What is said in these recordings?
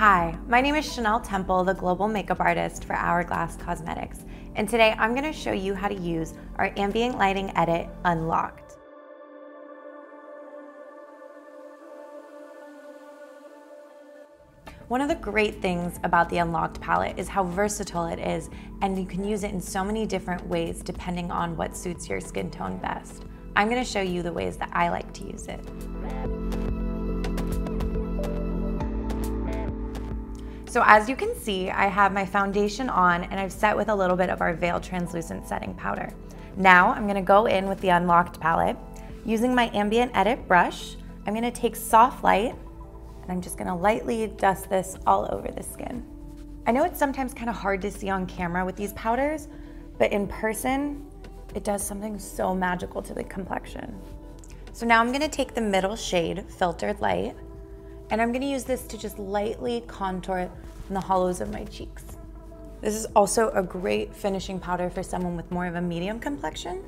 Hi, my name is Chanel Temple, the global makeup artist for Hourglass Cosmetics, and today I'm going to show you how to use our ambient lighting edit unlocked. One of the great things about the Unlocked palette is how versatile it is, and you can use it in so many different ways depending on what suits your skin tone best. I'm gonna show you the ways that I like to use it. So as you can see, I have my foundation on and I've set with a little bit of our Veil Translucent Setting Powder. Now I'm gonna go in with the Unlocked palette. Using my Ambient Edit brush, I'm gonna take Soft Light and I'm just gonna lightly dust this all over the skin. I know it's sometimes kind of hard to see on camera with these powders, but in person, it does something so magical to the complexion. So now I'm gonna take the middle shade, Filtered Light, and I'm gonna use this to just lightly contour the hollows of my cheeks. This is also a great finishing powder for someone with more of a medium complexion.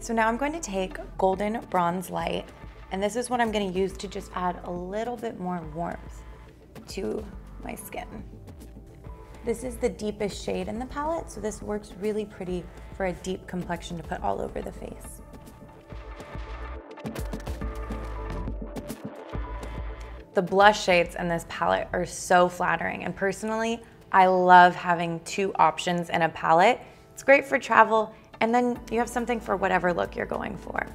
So now I'm going to take Golden Bronze Light and this is what I'm gonna use to just add a little bit more warmth to my skin. This is the deepest shade in the palette, so this works really pretty for a deep complexion to put all over the face. The blush shades in this palette are so flattering, and personally, I love having two options in a palette. It's great for travel, and then you have something for whatever look you're going for.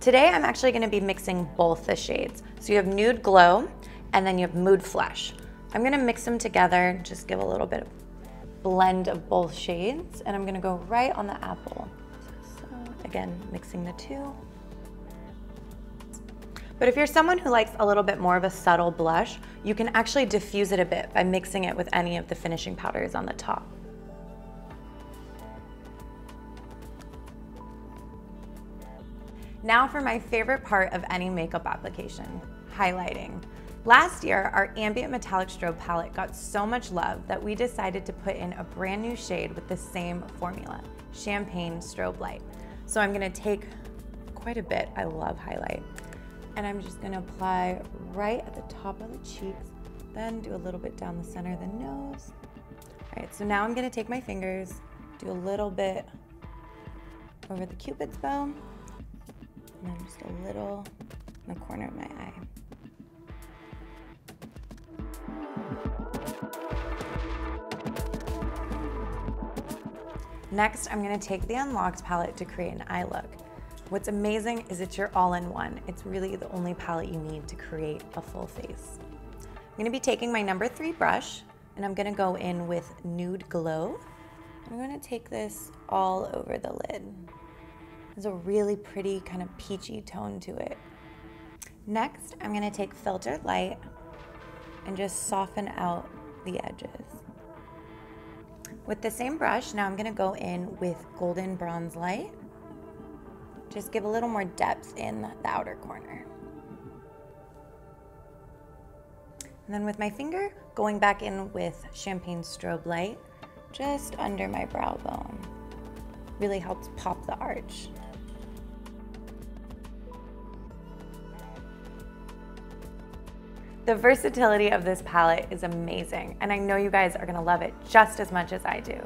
Today I'm actually gonna be mixing both the shades. So you have Nude Glow and then you have Mood Flush. I'm gonna mix them together, just give a little bit of blend of both shades and I'm gonna go right on the apple. So again, mixing the two. But if you're someone who likes a little bit more of a subtle blush, you can actually diffuse it a bit by mixing it with any of the finishing powders on the top. Now for my favorite part of any makeup application, highlighting. Last year, our ambient metallic strobe palette got so much love that we decided to put in a brand new shade with the same formula, Champagne Strobe Light. So I'm gonna take quite a bit, I love highlight, and I'm just gonna apply right at the top of the cheeks, then do a little bit down the center of the nose. All right, so now I'm gonna take my fingers, do a little bit over the cupid's bow, and then just a little in the corner of my eye. Next, I'm gonna take the Unlocked palette to create an eye look. What's amazing is it's your all-in-one. It's really the only palette you need to create a full face. I'm gonna be taking my number three brush and I'm gonna go in with Nude Glow. I'm gonna take this all over the lid. There's a really pretty kind of peachy tone to it. Next, I'm gonna take filtered light and just soften out the edges. With the same brush, now I'm gonna go in with golden bronze light. Just give a little more depth in the outer corner. And then with my finger, going back in with champagne strobe light, just under my brow bone. Really helps pop the arch. The versatility of this palette is amazing, and I know you guys are gonna love it just as much as I do.